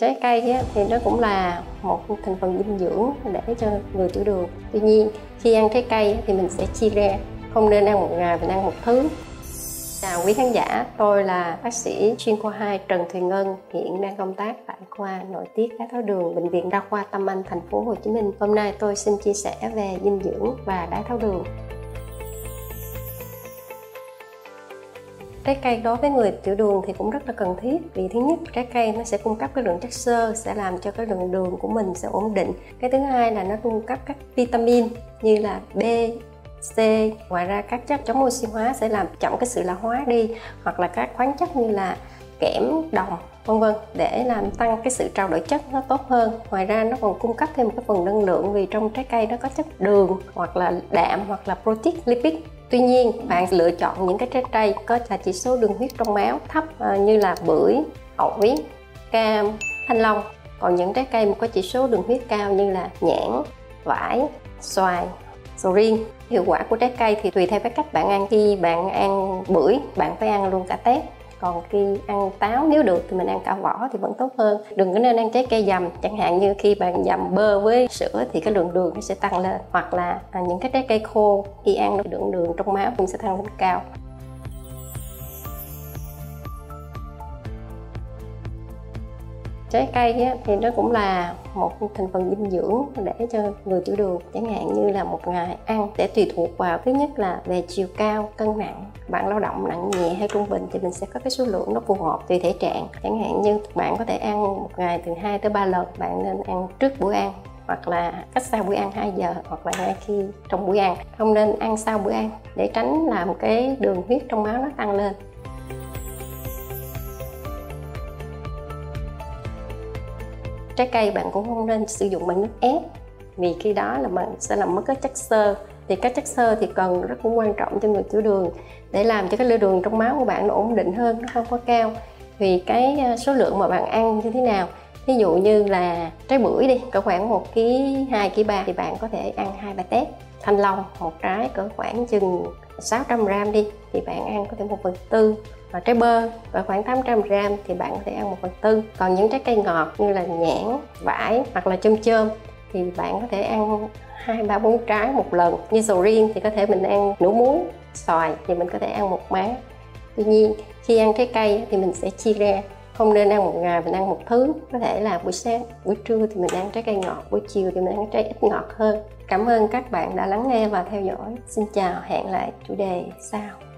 trái cây á, thì nó cũng là một thành phần dinh dưỡng để cho người tiểu đường. Tuy nhiên khi ăn trái cây thì mình sẽ chia ra không nên ăn một ngày mình ăn một thứ. Chào quý khán giả tôi là bác sĩ chuyên khoa 2 Trần Thùy Ngân hiện đang công tác tại khoa nội tiết đái tháo đường bệnh viện đa khoa Tâm Anh thành phố Hồ Chí Minh. Hôm nay tôi xin chia sẻ về dinh dưỡng và đái tháo đường. Trái cây đối với người tiểu đường thì cũng rất là cần thiết. Vì thứ nhất, trái cây nó sẽ cung cấp cái lượng chất xơ, sẽ làm cho cái lượng đường của mình sẽ ổn định. Cái thứ hai là nó cung cấp các vitamin như là B, C. Ngoài ra các chất chống oxy hóa sẽ làm chậm cái sự lão hóa đi, hoặc là các khoáng chất như là kẽm đồng vân vân để làm tăng cái sự trao đổi chất nó tốt hơn ngoài ra nó còn cung cấp thêm một cái phần năng lượng vì trong trái cây nó có chất đường hoặc là đạm hoặc là protein lipid Tuy nhiên, bạn lựa chọn những cái trái cây có là chỉ số đường huyết trong máu thấp à, như là bưởi, ổi, cam, thanh long. Còn những trái cây mà có chỉ số đường huyết cao như là nhãn, vải, xoài, sầu riêng. Hiệu quả của trái cây thì tùy theo cái cách bạn ăn. Khi bạn ăn bưởi, bạn phải ăn luôn cả tép còn khi ăn táo, nếu được thì mình ăn cả vỏ thì vẫn tốt hơn. Đừng có nên ăn trái cây dầm. Chẳng hạn như khi bạn dầm bơ với sữa thì cái lượng đường nó sẽ tăng lên. Hoặc là à, những cái trái cây khô khi ăn nó lượng đường trong máu cũng sẽ tăng lên cao. Trái cây á, thì nó cũng là một thành phần dinh dưỡng để cho người tiểu đường chẳng hạn như là một ngày ăn để tùy thuộc vào thứ nhất là về chiều cao cân nặng bạn lao động nặng nhẹ hay trung bình thì mình sẽ có cái số lượng nó phù hợp tùy thể trạng. Chẳng hạn như bạn có thể ăn một ngày từ 2 tới 3 lần bạn nên ăn trước bữa ăn hoặc là cách sau bữa ăn 2 giờ hoặc là ngay khi trong bữa ăn. Không nên ăn sau bữa ăn để tránh làm cái đường huyết trong máu nó tăng lên. Trái cây bạn cũng không nên sử dụng bằng nước ép. Vì khi đó là bạn sẽ làm mất cái chất xơ thì các chất xơ thì cần rất cũng quan trọng cho người tiểu đường. Để làm cho cái lượng đường trong máu của bạn nó ổn định hơn, nó không có cao. Vì cái ờ, số lượng mà bạn ăn như thế nào. Ví dụ như là trái bưởi đi, cỡ khoảng một kg hai kg ba thì bạn có thể ăn hai, ba tép. Thanh long một trái cỡ khoảng chừng 600 gram đi, thì bạn ăn có thể một phần tư và trái bơ và khoảng 800 gram thì bạn có thể ăn một phần tư. Còn những trái cây ngọt như là nhãn, vải hoặc là chôm chôm thì bạn có thể ăn hai, ba, bốn trái một lần. Như sầu riêng thì có thể mình ăn nửa muối, xoài thì mình có thể ăn một má tuy nhiên, khi ăn trái cây thì mình sẽ chia ra. Không nên ăn một ngày, mình ăn một thứ. Có thể là buổi sáng, buổi trưa thì mình ăn trái cây ngọt, buổi chiều thì mình ăn trái ít ngọt hơn. Cảm ơn các bạn đã lắng nghe và theo dõi. Xin chào, hẹn lại chủ đề sau.